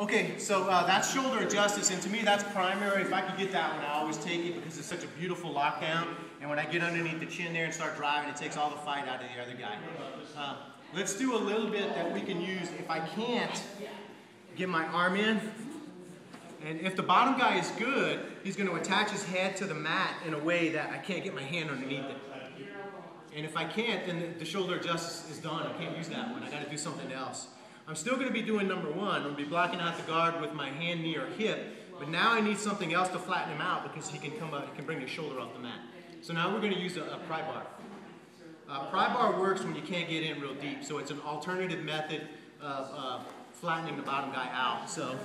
Okay, so uh, that's shoulder of justice, and to me that's primary. If I could get that one, I always take it because it's such a beautiful lockdown. And when I get underneath the chin there and start driving, it takes all the fight out of the other guy. Uh, let's do a little bit that we can use. If I can't get my arm in, and if the bottom guy is good, he's going to attach his head to the mat in a way that I can't get my hand underneath it. And if I can't, then the, shoulder of justice is done. I can't use that one. I got to do something else. I'm still going to be doing number one. I'm going to be blocking out the guard with my hand, knee, or hip. But now I need something else to flatten him out because he can come up, he can bring his shoulder off the mat. So now we're going to use a, a pry bar. Uh, pry bar works when you can't get in real deep. So it's an alternative method of uh, flattening the bottom guy out. So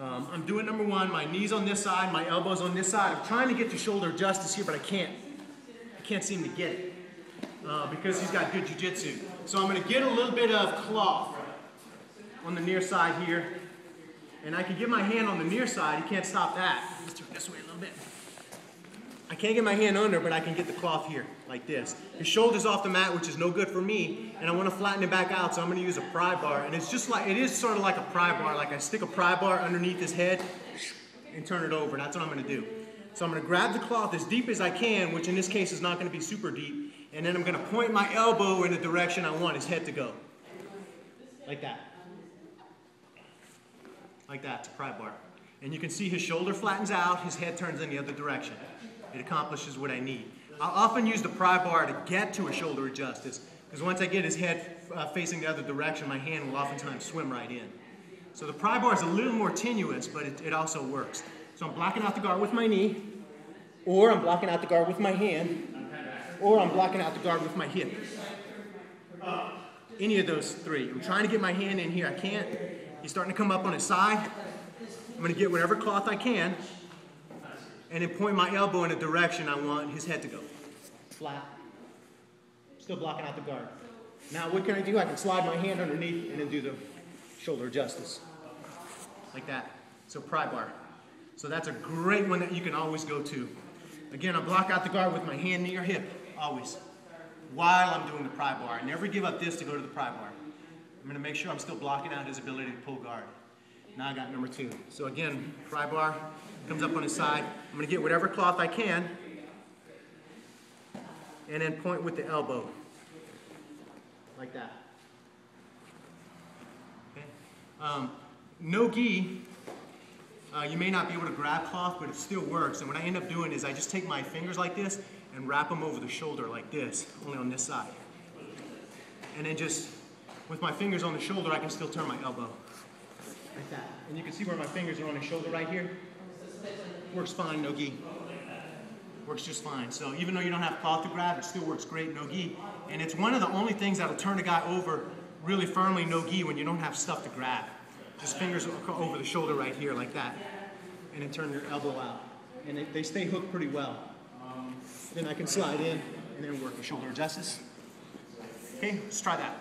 um, I'm doing number one. My knees on this side, my elbows on this side. I'm trying to get the shoulder justice here, but I can't. I can't seem to get it uh, because he's got good jujitsu. So I'm going to get a little bit of cloth on the near side here. And I can get my hand on the near side. He can't stop that. Let's turn this way a little bit. I can't get my hand under, but I can get the cloth here, like this. His shoulder's off the mat, which is no good for me, and I want to flatten it back out, so I'm going to use a pry bar. And it's just like, it is sort of like a pry bar. Like I stick a pry bar underneath his head and turn it over. That's what I'm going to do. So I'm going to grab the cloth as deep as I can, which in this case is not going to be super deep, and then I'm going to point my elbow in the direction I want his head to go. Like that like that, to pry bar. And you can see his shoulder flattens out, his head turns in the other direction. It accomplishes what I need. I'll often use the pry bar to get to a shoulder of justice, because once I get his head uh, facing the other direction, my hand will oftentimes swim right in. So the pry bar is a little more tenuous, but it, it also works. So I'm blocking out the guard with my knee, or I'm blocking out the guard with my hand, or I'm blocking out the guard with my hip. Any of those three. I'm trying to get my hand in here. I can't. He's starting to come up on his side. I'm going to get whatever cloth I can and then point my elbow in the direction I want his head to go. Flat. Still blocking out the guard. Now what can I do? I can slide my hand underneath and then do the shoulder justice. Like that. So pry bar. So that's a great one that you can always go to. Again, I block out the guard with my hand, near or hip. Always. While I'm doing the pry bar. I never give up this to go to the pry bar. I'm going to make sure I'm still blocking out his ability to pull guard. Now I got number two. So again, pry bar comes up on his side. I'm going to get whatever cloth I can and then point with the elbow. Like that. Okay. Um, no gi, uh, you may not be able to grab cloth, but it still works. And what I end up doing is I just take my fingers like this and wrap them over the shoulder like this, only on this side. And then just with my fingers on the shoulder, I can still turn my elbow. Like that. And you can see where my fingers are on his shoulder right here. Works fine, no gi. Works just fine. So even though you don't have cloth to grab, it still works great, no gi. And it's one of the only things that'll turn a guy over really firmly, no gi, when you don't have stuff to grab. Just fingers over the shoulder right here, like that. And then turn your elbow out. And they, they stay hooked pretty well. Then I can slide in and then work the shoulder justice. Okay, let's try that.